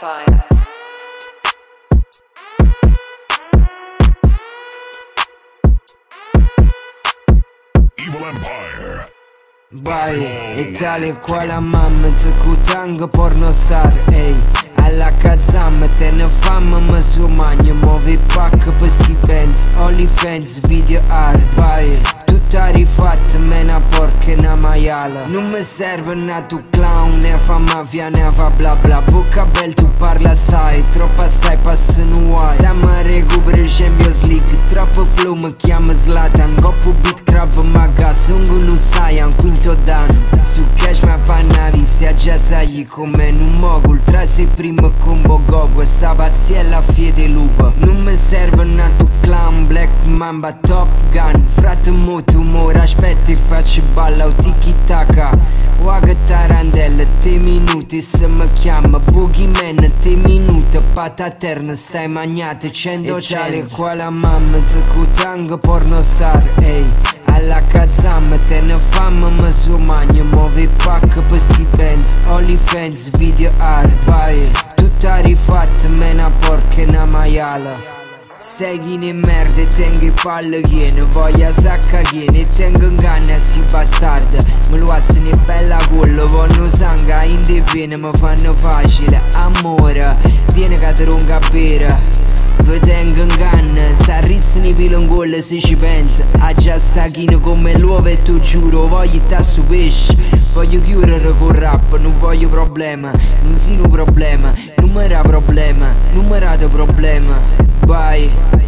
Amplified. Evil Empire. Bai, e tale quale a mamma te cutang porno star, ehi Alla kazam te ne fam ma su magno Muovi pack per sti bands, OnlyFans, video art Bai, tutta rifatta, na maiala Non mi serve na tu clown, fa mafia, ne fa bla bla. Vocabel tu parla sai, troppo assai passa nu ai Siamo a recupero Champions League, troppo flow mi chiama Zlatan. Goppo beat cravo maga, sungu nu sai, un quinto dan. Su cash ma pannavi, sia già sai come un mogul. Trase prima combo gogo, sta pazziella fiede lupa Non mi serve na tu clown, mamba, top gun. Frate mo tu mora, aspetta e faccio balla o tiki taka. Waga tarandella, te minuti se mi chiama. Boogeyman, te minuti Pataterna, stai magnate, cento ciale qua la mamma, te cutang porno star, ehi. Alla kazam te ne fam ma su magno Muovi pack per sti bands OnlyFans, video art Vai, tutta rifatta me na porca e na maiala Seghi ne merda e tengo i palle chiene Voglia sacca chiene e tengo in canna si bastarda Me lo ne bella culla Vanno sanga in de vene mi fanno facile Amore, vieni che te ronca a bere. Vi tengo in canna, s'arrizzano i pilo in gola se ci pensa A già stachino come l'uovo e tu giuro Voglio ta su pesce. Voglio chiudere con rap, non voglio problema. Non sono problema, era problema era problema Bye